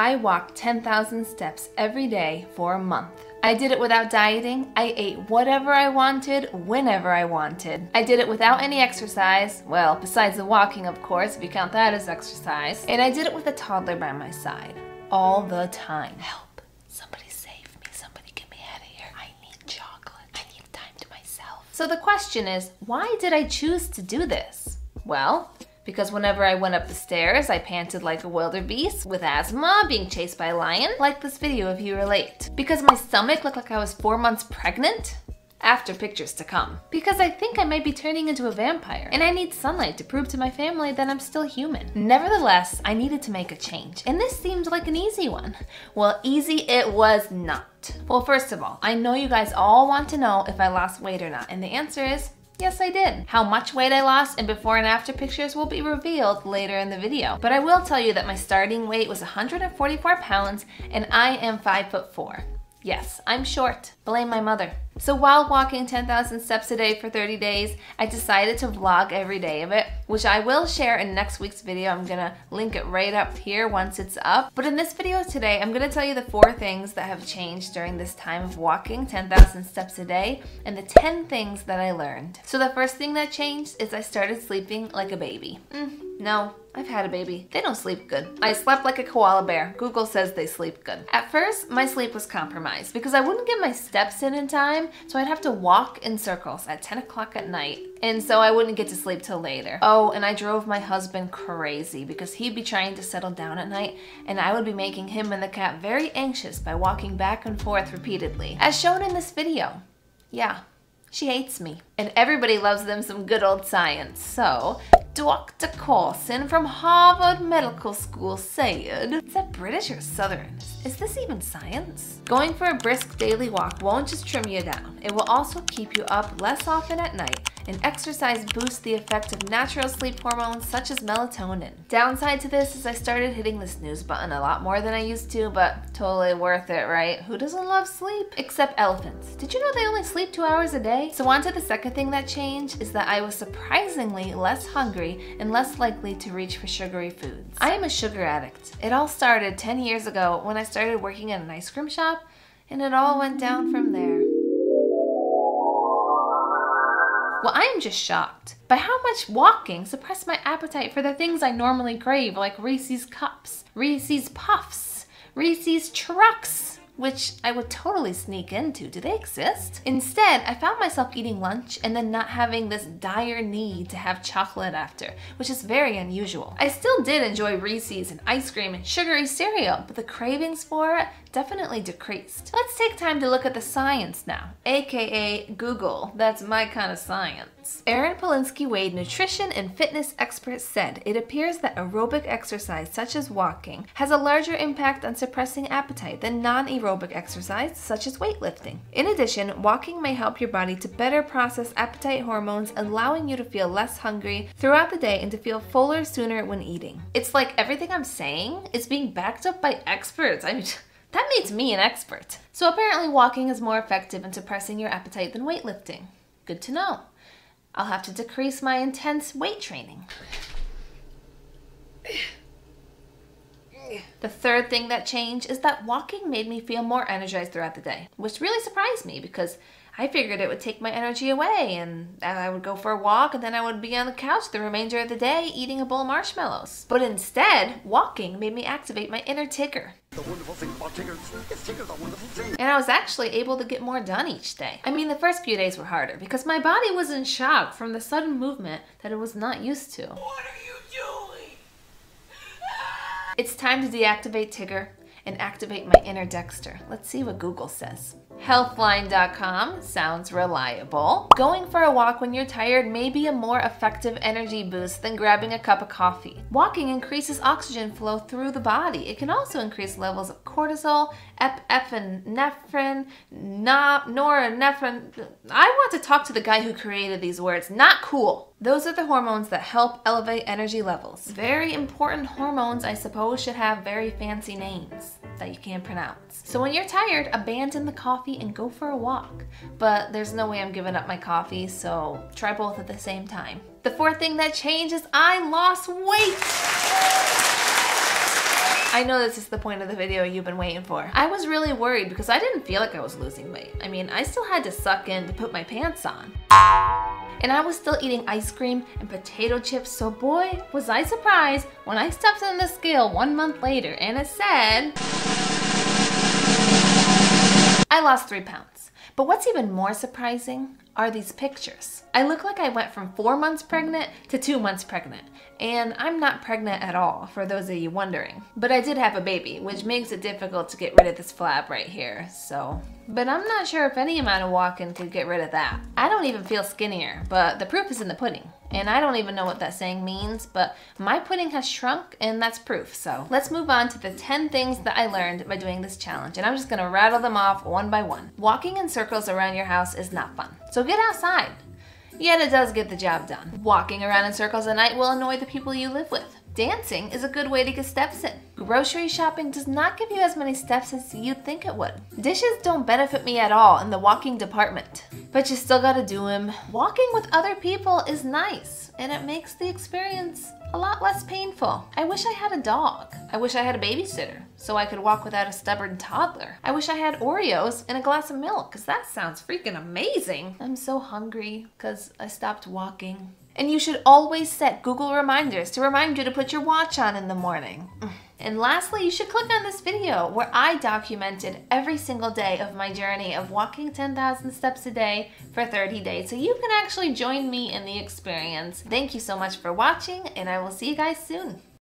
I walked 10,000 steps every day for a month. I did it without dieting. I ate whatever I wanted, whenever I wanted. I did it without any exercise. Well, besides the walking, of course, if you count that as exercise. And I did it with a toddler by my side. All the time. Help. Somebody save me. Somebody get me out of here. I need chocolate. I need time to myself. So the question is, why did I choose to do this? Well, because whenever I went up the stairs, I panted like a wildebeest with asthma, being chased by a lion, like this video if you relate. Because my stomach looked like I was four months pregnant, after pictures to come. Because I think I might be turning into a vampire, and I need sunlight to prove to my family that I'm still human. Nevertheless, I needed to make a change, and this seemed like an easy one. Well, easy it was not. Well, first of all, I know you guys all want to know if I lost weight or not, and the answer is Yes, I did. How much weight I lost and before and after pictures will be revealed later in the video. But I will tell you that my starting weight was 144 pounds and I am 5 foot 4. Yes, I'm short. Blame my mother. So while walking 10,000 steps a day for 30 days, I decided to vlog every day of it, which I will share in next week's video. I'm gonna link it right up here once it's up. But in this video today, I'm gonna tell you the four things that have changed during this time of walking 10,000 steps a day and the 10 things that I learned. So the first thing that changed is I started sleeping like a baby. Mm no, I've had a baby. They don't sleep good. I slept like a koala bear. Google says they sleep good. At first, my sleep was compromised because I wouldn't get my steps in in time, so I'd have to walk in circles at 10 o'clock at night, and so I wouldn't get to sleep till later. Oh, and I drove my husband crazy because he'd be trying to settle down at night, and I would be making him and the cat very anxious by walking back and forth repeatedly, as shown in this video. Yeah, she hates me. And everybody loves them some good old science. So Dr. Carson from Harvard Medical School said, Is that British or Southern? Is this even science? Going for a brisk daily walk won't just trim you down. It will also keep you up less often at night and exercise boosts the effect of natural sleep hormones such as melatonin. Downside to this is I started hitting the snooze button a lot more than I used to, but totally worth it, right? Who doesn't love sleep? Except elephants. Did you know they only sleep two hours a day? So on to the second thing that changed is that I was surprisingly less hungry and less likely to reach for sugary foods. I am a sugar addict. It all started 10 years ago when I started working at an ice cream shop and it all went down from there. Well, I am just shocked by how much walking suppressed my appetite for the things I normally crave, like Reese's Cups, Reese's Puffs, Reese's Trucks, which I would totally sneak into. Do they exist? Instead, I found myself eating lunch and then not having this dire need to have chocolate after, which is very unusual. I still did enjoy Reese's and ice cream and sugary cereal, but the cravings for it definitely decreased. Let's take time to look at the science now, aka Google. That's my kind of science. Erin Palinski-Wade, nutrition and fitness expert, said it appears that aerobic exercise such as walking has a larger impact on suppressing appetite than non aerobic exercise, such as weightlifting. In addition, walking may help your body to better process appetite hormones, allowing you to feel less hungry throughout the day and to feel fuller sooner when eating. It's like everything I'm saying is being backed up by experts. I mean, that makes me an expert. So apparently walking is more effective in suppressing your appetite than weightlifting. Good to know. I'll have to decrease my intense weight training. The third thing that changed is that walking made me feel more energized throughout the day, which really surprised me because I figured it would take my energy away and I would go for a walk and then I would be on the couch the remainder of the day eating a bowl of marshmallows. But instead, walking made me activate my inner Tigger. And I was actually able to get more done each day. I mean, the first few days were harder because my body was in shock from the sudden movement that it was not used to. What are you doing? It's time to deactivate Tigger and activate my inner Dexter. Let's see what Google says. Healthline.com sounds reliable. Going for a walk when you're tired may be a more effective energy boost than grabbing a cup of coffee. Walking increases oxygen flow through the body. It can also increase levels of cortisol, epinephrine, norepinephrine. I want to talk to the guy who created these words. Not cool. Those are the hormones that help elevate energy levels. Very important hormones, I suppose, should have very fancy names that you can't pronounce. So when you're tired, abandon the coffee and go for a walk. But there's no way I'm giving up my coffee, so try both at the same time. The fourth thing that changed is I lost weight. I know this is the point of the video you've been waiting for. I was really worried because I didn't feel like I was losing weight. I mean, I still had to suck in to put my pants on. And I was still eating ice cream and potato chips, so boy, was I surprised when I stepped on the scale one month later and it said... I lost three pounds. But what's even more surprising are these pictures. I look like I went from four months pregnant to two months pregnant. And I'm not pregnant at all, for those of you wondering. But I did have a baby, which makes it difficult to get rid of this flab right here, so. But I'm not sure if any amount of walking could get rid of that. I don't even feel skinnier, but the proof is in the pudding. And I don't even know what that saying means, but my pudding has shrunk and that's proof. So let's move on to the 10 things that I learned by doing this challenge. And I'm just gonna rattle them off one by one. Walking in circles around your house is not fun. So get outside. Yet it does get the job done. Walking around in circles at night will annoy the people you live with. Dancing is a good way to get steps in. Grocery shopping does not give you as many steps as you'd think it would. Dishes don't benefit me at all in the walking department, but you still gotta do them. Walking with other people is nice, and it makes the experience a lot less painful. I wish I had a dog. I wish I had a babysitter so I could walk without a stubborn toddler. I wish I had Oreos and a glass of milk because that sounds freaking amazing. I'm so hungry because I stopped walking. And you should always set Google reminders to remind you to put your watch on in the morning. And lastly, you should click on this video where I documented every single day of my journey of walking 10,000 steps a day for 30 days so you can actually join me in the experience. Thank you so much for watching and I will see you guys soon.